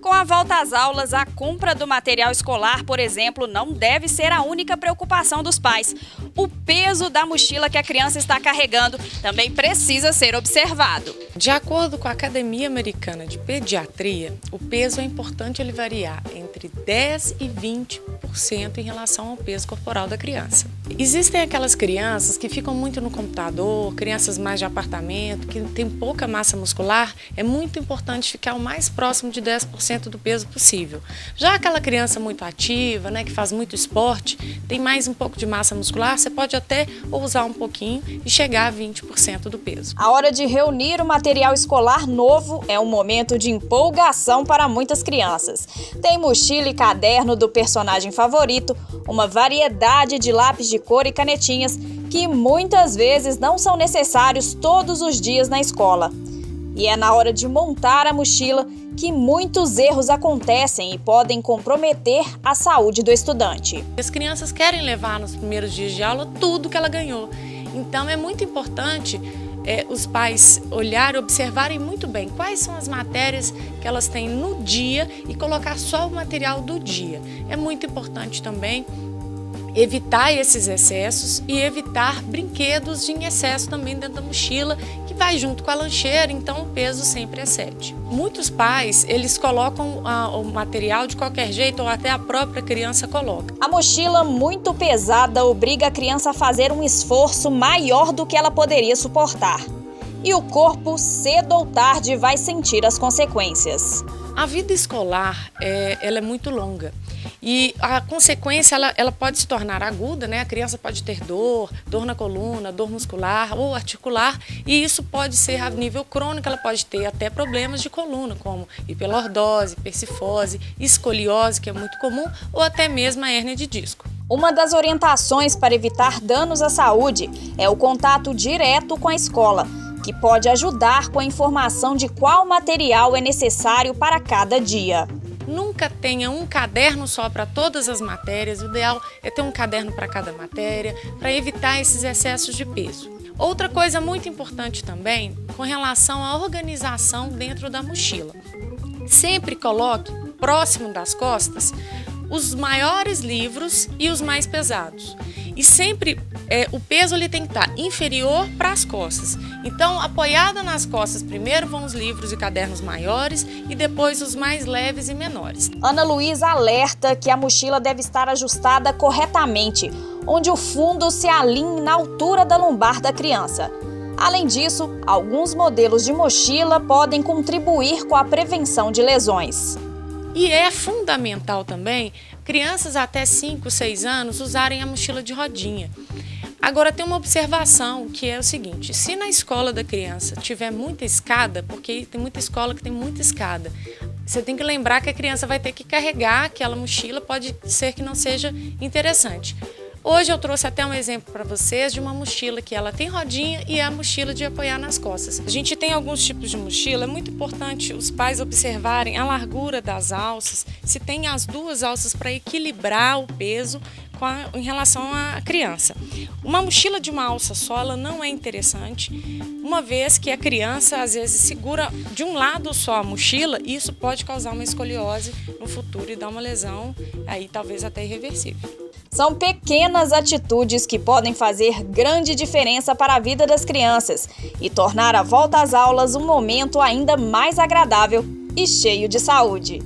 Com a volta às aulas, a compra do material escolar, por exemplo, não deve ser a única preocupação dos pais. O peso da mochila que a criança está carregando também precisa ser observado. De acordo com a Academia Americana de Pediatria, o peso é importante ele variar entre 10 e 20% em relação ao peso corporal da criança. Existem aquelas crianças que ficam muito no computador, crianças mais de apartamento, que têm pouca massa muscular, é muito importante ficar o mais próximo de 10% do peso possível. Já aquela criança muito ativa, né, que faz muito esporte, tem mais um pouco de massa muscular, você pode até ousar um pouquinho e chegar a 20% do peso. A hora de reunir o material escolar novo é um momento de empolgação para muitas crianças. Tem mochila e caderno do personagem favorito, uma variedade de lápis de cor e canetinhas que muitas vezes não são necessários todos os dias na escola. E é na hora de montar a mochila que muitos erros acontecem e podem comprometer a saúde do estudante. As crianças querem levar nos primeiros dias de aula tudo que ela ganhou. Então é muito importante é, os pais olharem, observarem muito bem quais são as matérias que elas têm no dia e colocar só o material do dia. É muito importante também evitar esses excessos e evitar brinquedos em excesso também dentro da mochila, que vai junto com a lancheira, então o peso sempre excede. Muitos pais, eles colocam a, o material de qualquer jeito ou até a própria criança coloca. A mochila muito pesada obriga a criança a fazer um esforço maior do que ela poderia suportar. E o corpo, cedo ou tarde, vai sentir as consequências. A vida escolar é, ela é muito longa e a consequência ela, ela pode se tornar aguda, né? A criança pode ter dor, dor na coluna, dor muscular ou articular e isso pode ser a nível crônico, ela pode ter até problemas de coluna, como hiperlordose, persifose, escoliose, que é muito comum, ou até mesmo a hérnia de disco. Uma das orientações para evitar danos à saúde é o contato direto com a escola que pode ajudar com a informação de qual material é necessário para cada dia. Nunca tenha um caderno só para todas as matérias, o ideal é ter um caderno para cada matéria, para evitar esses excessos de peso. Outra coisa muito importante também, com relação à organização dentro da mochila. Sempre coloque próximo das costas os maiores livros e os mais pesados. E sempre é, o peso ele tem que estar inferior para as costas. Então, apoiada nas costas, primeiro vão os livros e cadernos maiores e depois os mais leves e menores. Ana Luísa alerta que a mochila deve estar ajustada corretamente, onde o fundo se alinhe na altura da lombar da criança. Além disso, alguns modelos de mochila podem contribuir com a prevenção de lesões. E é fundamental também crianças até 5, 6 anos usarem a mochila de rodinha. Agora tem uma observação que é o seguinte: se na escola da criança tiver muita escada, porque tem muita escola que tem muita escada, você tem que lembrar que a criança vai ter que carregar aquela mochila, pode ser que não seja interessante. Hoje eu trouxe até um exemplo para vocês de uma mochila que ela tem rodinha e é a mochila de apoiar nas costas. A gente tem alguns tipos de mochila, é muito importante os pais observarem a largura das alças, se tem as duas alças para equilibrar o peso a, em relação à criança. Uma mochila de uma alça só ela não é interessante, uma vez que a criança às vezes segura de um lado só a mochila e isso pode causar uma escoliose no futuro e dar uma lesão, aí talvez até irreversível. São pequenas atitudes que podem fazer grande diferença para a vida das crianças e tornar a volta às aulas um momento ainda mais agradável e cheio de saúde.